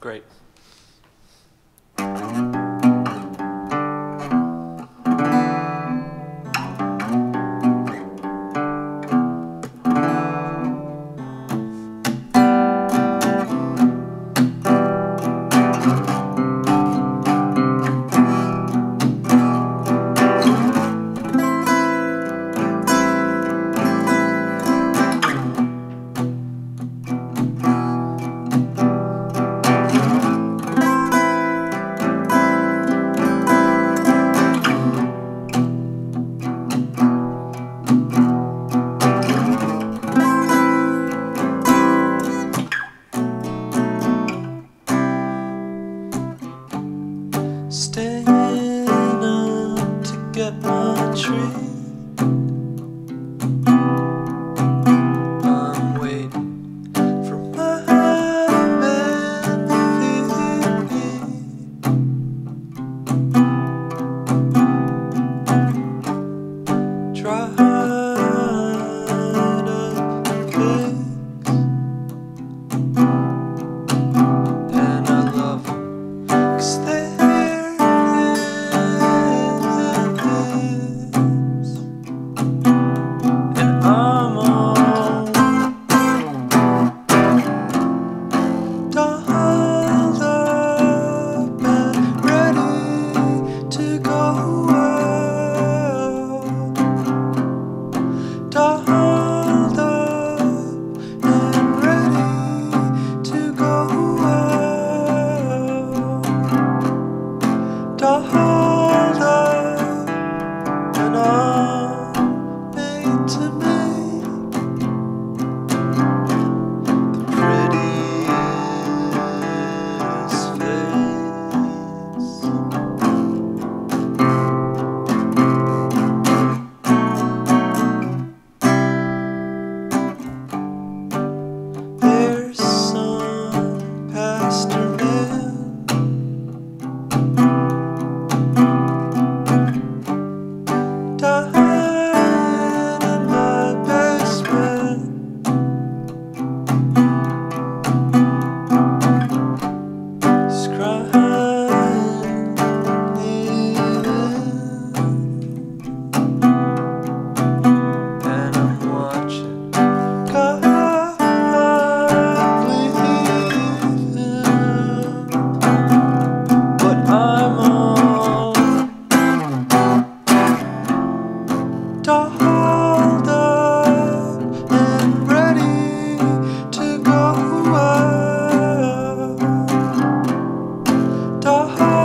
Great. Staying up to get my treat. try harder, please. heart.